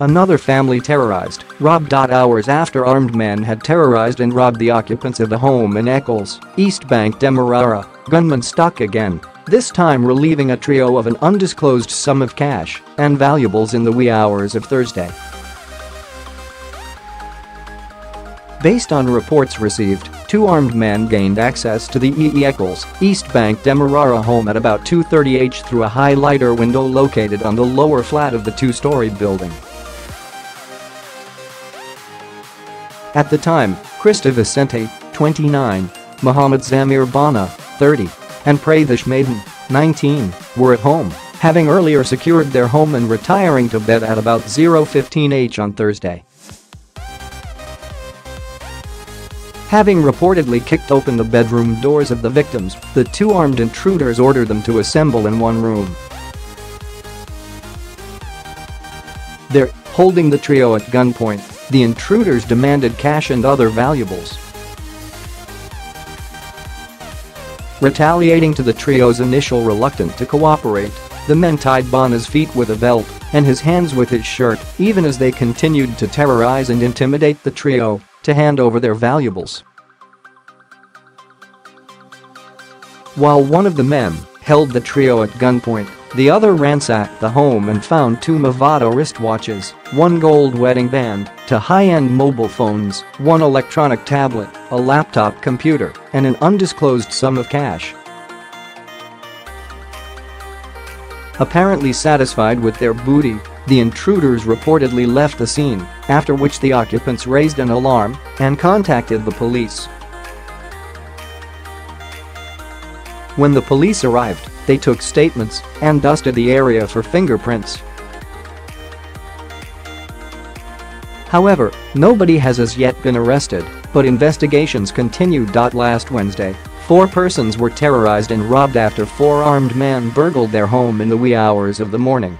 Another family terrorized, robbed. Hours after armed men had terrorized and robbed the occupants of the home in Eccles, East Bank Demerara, gunmen stuck again, this time relieving a trio of an undisclosed sum of cash and valuables in the wee hours of Thursday. Based on reports received, two armed men gained access to the E. E. Eccles, East Bank Demerara home at about 2.30 h through a high-lighter window located on the lower flat of the two-story building. At the time, Krista Vicente, 29, Mohamed Zameer Bana, 30, and Prathish Madan, 19, were at home, having earlier secured their home and retiring to bed at about 0.15 h on Thursday. Having reportedly kicked open the bedroom doors of the victims, the two armed intruders ordered them to assemble in one room. There, holding the trio at gunpoint, the intruders demanded cash and other valuables. Retaliating to the trio's initial reluctance to cooperate, the men tied Bana's feet with a belt and his hands with his shirt, even as they continued to terrorize and intimidate the trio to hand over their valuables. While one of the men held the trio at gunpoint, the other ransacked the home and found two Movado wristwatches, one gold wedding band, two high-end mobile phones, one electronic tablet, a laptop computer, and an undisclosed sum of cash. Apparently satisfied with their booty, the intruders reportedly left the scene, after which the occupants raised an alarm and contacted the police. When the police arrived, they took statements and dusted the area for fingerprints. However, nobody has as yet been arrested, but investigations continued. Last Wednesday, four persons were terrorized and robbed after four armed men burgled their home in the wee hours of the morning.